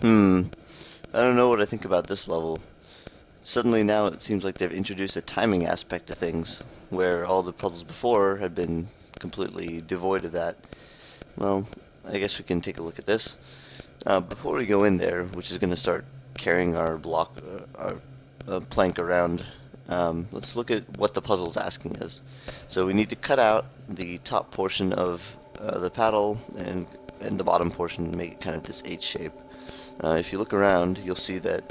Hmm. I don't know what I think about this level. Suddenly now it seems like they've introduced a timing aspect to things, where all the puzzles before had been completely devoid of that. Well, I guess we can take a look at this. Uh, before we go in there, which is going to start carrying our block, uh, our uh, plank around, um, let's look at what the puzzle's asking us. So we need to cut out the top portion of uh, the paddle and, and the bottom portion make it kind of this H shape. Uh, if you look around, you'll see that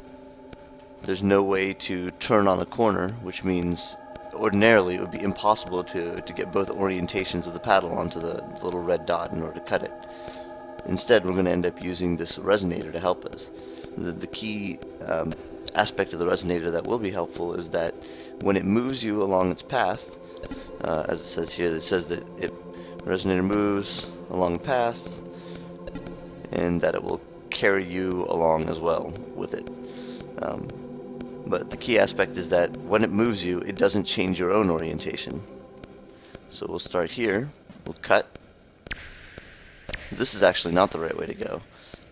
there's no way to turn on a corner, which means ordinarily it would be impossible to, to get both orientations of the paddle onto the little red dot in order to cut it. Instead, we're going to end up using this resonator to help us. The, the key um, aspect of the resonator that will be helpful is that when it moves you along its path, uh, as it says here, it says that it resonator moves along the path and that it will carry you along as well with it. Um, but the key aspect is that when it moves you, it doesn't change your own orientation. So we'll start here, we'll cut. This is actually not the right way to go,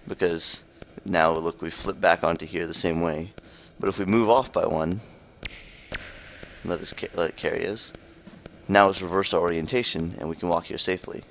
because now look, we flip back onto here the same way. But if we move off by one, let, us let it carry us, now it's reversed our orientation and we can walk here safely.